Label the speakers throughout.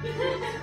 Speaker 1: Ha ha ha!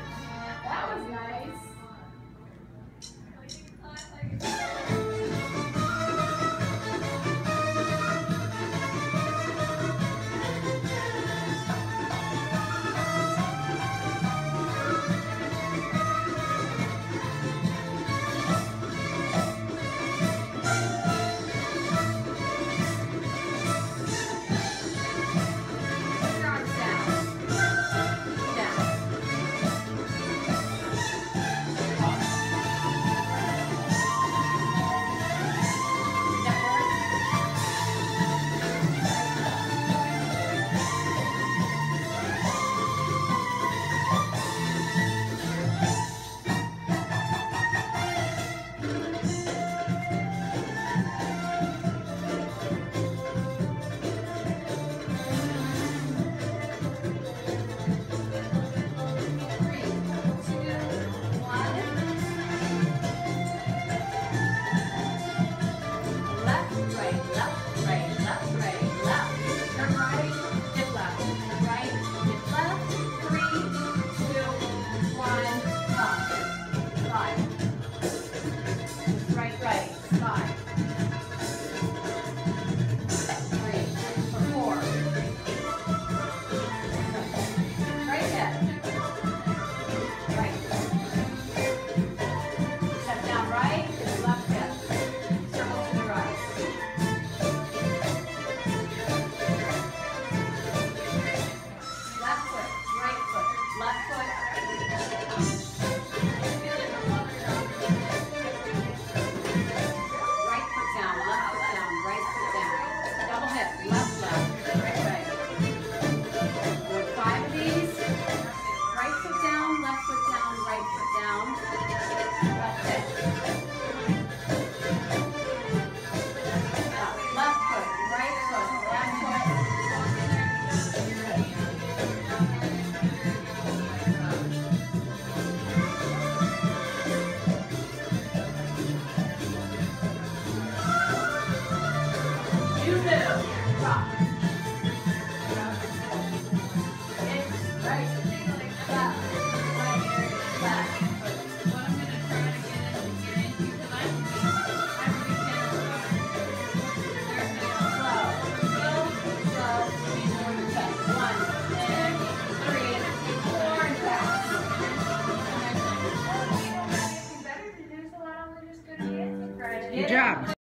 Speaker 1: job.